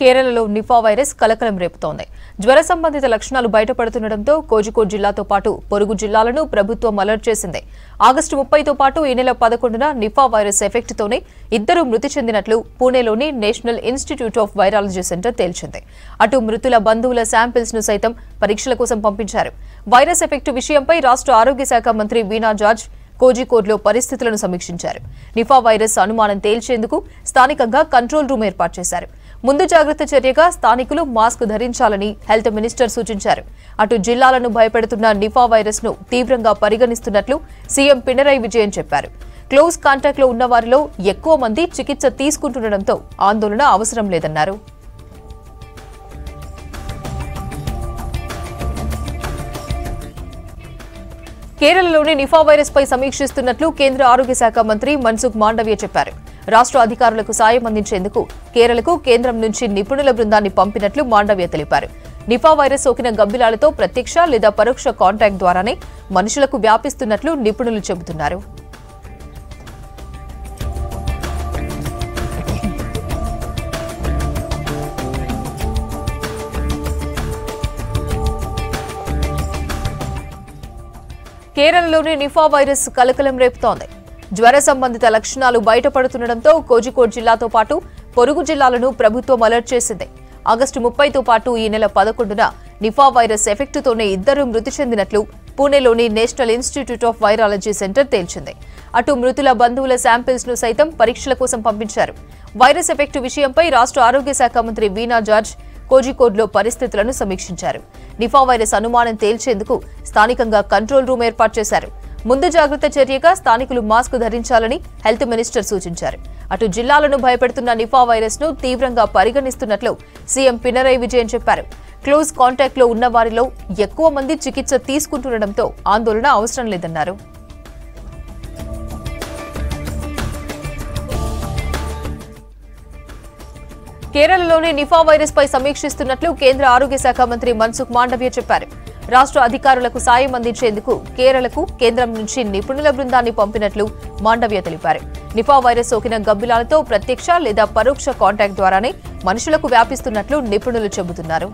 కేరళలో Nipah virus కలకలం రేపుతోంది. జ్వర సంబంధిత లక్షణాలు బయటపడుతుండటంతో కోజికోడ్ జిల్లాతో పాటు పొరుగు జిల్లాలను ప్రభుత్వం అలర్ట్ చేసింది. ఆగస్టు ముప్పైతో పాటు ఈ నెల పదకొండున నిఫా వైరస్ ఎఫెక్ట్తోనే ఇద్దరు మృతి చెందినట్లు పూణేలోని National Institute of Virology centre తేల్చింది. అటు మృతుల బంధువుల శాంపిల్స్ను సైతం పరీక్షల కోసం పంపించారు. వైరస్ ఎఫెక్ట్ విషయంపై రాష్ట్ర ఆరోగ్య శాఖ మంత్రి వీణా జార్జ్ కోజికోడ్లో పరిస్థితులను సమీక్షించారు. నిఫా వైరస్ అనుమానం తేల్చేందుకు స్థానికంగా కంట్రోల్ రూమ్ ఏర్పాటు చేశారు. ముందు జాగ్రత్త చర్యగా స్థానికులు మాస్క్ ధరించాలని హెల్త్ మినిస్టర్ సూచించారు. అటు జిల్లాలను భయపెడుతున్న నిఫా వైరస్ను తీవ్రంగా పరిగణిస్తున్నట్లు సీఎం పినరై విజయన్ చెప్పారు. క్లోజ్ కాంటాక్ట్లో ఉన్న వారిలో ఎక్కువ మంది చికిత్స తీసుకుంటుండటంతో ఆందోళన అవసరం లేదన్నారు. కేరళలోని నిఫా వైరస్ పై సమీక్షిస్తున్నట్లు కేంద్ర ఆరోగ్య శాఖ మంత్రి మన్సుఖ్ మాండవ్య చెప్పారు. రాష్ట్ర అధికారులకు సాయం అందించేందుకు కేరళకు కేంద్రం నుంచి నిపుణుల బృందాన్ని పంపినట్లు మాండవ్య తెలిపారు. నిఫా వైరస్ సోకిన గబ్బిలాలతో ప్రత్యక్ష లేదా పరోక్ష కాంటాక్ట్ ద్వారానే మనుషులకు వ్యాపిస్తున్నట్లు నిపుణులు చెబుతున్నారు. కేరళలోని నిఫా వైరస్ కలకలం రేపుతోంది. జ్వర సంబంధిత లక్షణాలు బయటపడుతుండటంతో కోజికోడ్ జిల్లాతో పాటు పొరుగు జిల్లాలను ప్రభుత్వం అలర్ట్ చేసింది. ఆగస్టు ముప్పైతో పాటు ఈ నెల పదకొండున నిఫా వైరస్ ఎఫెక్టుతోనే ఇద్దరు మృతి చెందినట్లు పూణేలోని National Institute of Virology centre తేల్చింది. అటు మృతుల బంధువుల శాంపిల్స్ను సైతం పరీక్షల కోసం పంపించారు. వైరస్ ఎఫెక్ట్ విషయంపై రాష్ట్ర ఆరోగ్య శాఖ మంత్రి వీణా జార్జ్ కోజికోడ్లో పరిస్థితులను సమీక్షించారు. నిఫా వైరస్ అనుమానం తేల్చేందుకు స్థానికంగా కంట్రోల్ రూమ్ ఏర్పాటు చేశారు. ముందు జాగ్రత్త చర్యగా స్థానికులు మాస్క్ ధరించాలని హెల్త్ మినిస్టర్ సూచించారు. అటు జిల్లాలను భయపెడుతున్న నిఫా వైరస్ను తీవ్రంగా పరిగణిస్తున్నట్లు సీఎం పినరయ్ విజయన్ చెప్పారు. క్లోజ్ కాంటాక్ట్లో ఉన్న వారిలో ఎక్కువ మంది చికిత్స తీసుకుంటుండటంతో ఆందోళన అవసరం లేదన్నారు. కేరళలోని నిఫా వైరస్ పై సమీక్షిస్తున్నట్లు కేంద్ర ఆరోగ్య శాఖ మంత్రి మన్సుఖ్ మాండవ్య చెప్పారు. రాష్ట్ర అధికారులకు సాయం అందించేందుకు కేరళకు కేంద్రం నుంచి నిపుణుల బృందాన్ని పంపినట్లు మాండవ్య తెలిపారు. నిఫా వైరస్ సోకిన గబ్బిలాలతో ప్రత్యక్ష లేదా పరోక్ష కాంటాక్ట్ ద్వారానే మనుషులకు వ్యాపిస్తున్నట్లు నిపుణులు చెబుతున్నారు.